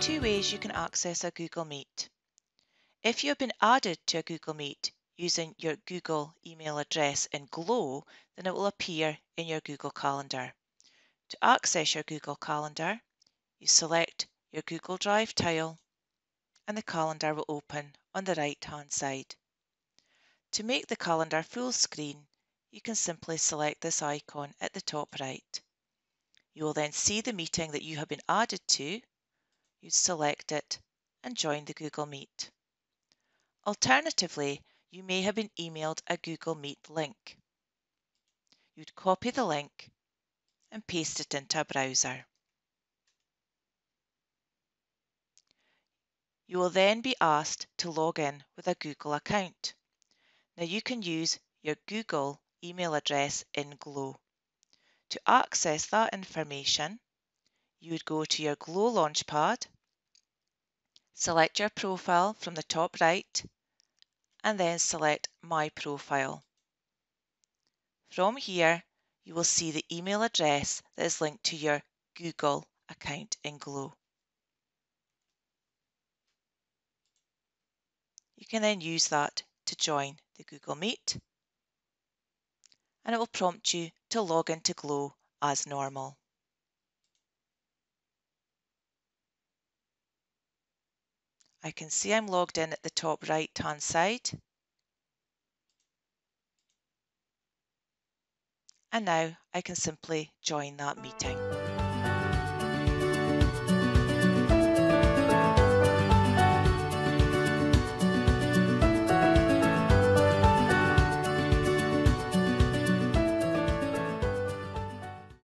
two ways you can access a Google Meet. If you have been added to a Google Meet using your Google email address in Glow, then it will appear in your Google Calendar. To access your Google Calendar, you select your Google Drive tile and the calendar will open on the right hand side. To make the calendar full screen, you can simply select this icon at the top right. You will then see the meeting that you have been added to. You select it and join the Google Meet. Alternatively, you may have been emailed a Google Meet link. You'd copy the link and paste it into a browser. You will then be asked to log in with a Google account. Now you can use your Google email address in Glow. To access that information, you would go to your Glow Launchpad, select your profile from the top right, and then select My Profile. From here, you will see the email address that is linked to your Google account in Glow. You can then use that to join the Google Meet and it will prompt you to log into Glow as normal. I can see I'm logged in at the top right hand side. And now I can simply join that meeting.